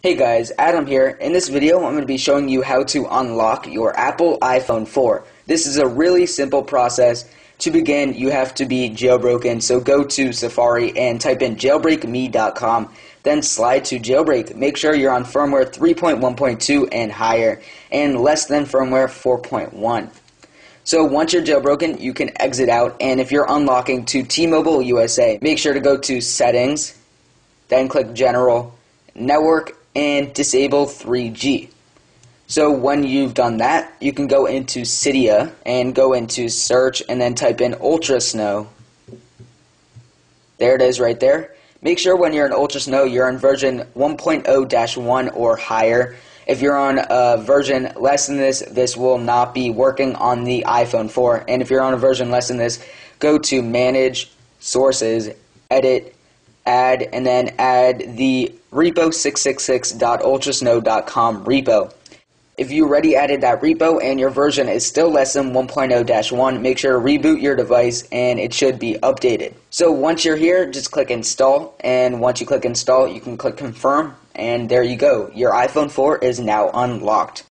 Hey guys, Adam here. In this video, I'm going to be showing you how to unlock your Apple iPhone 4. This is a really simple process. To begin, you have to be jailbroken, so go to Safari and type in jailbreakme.com, then slide to jailbreak. Make sure you're on firmware 3.1.2 and higher, and less than firmware 4.1. So once you're jailbroken, you can exit out, and if you're unlocking to T-Mobile USA, make sure to go to Settings, then click General, Network, and disable 3G. So when you've done that, you can go into Cydia and go into search and then type in Ultra Snow. There it is right there. Make sure when you're in Ultra Snow, you're in version 1.0-1 or higher. If you're on a version less than this, this will not be working on the iPhone 4. And if you're on a version less than this, go to Manage, Sources, Edit, Add, and then add the repo666.ultrasnow.com repo. If you already added that repo and your version is still less than 1.0-1, make sure to reboot your device and it should be updated. So once you're here, just click install and once you click install, you can click confirm and there you go. Your iPhone 4 is now unlocked.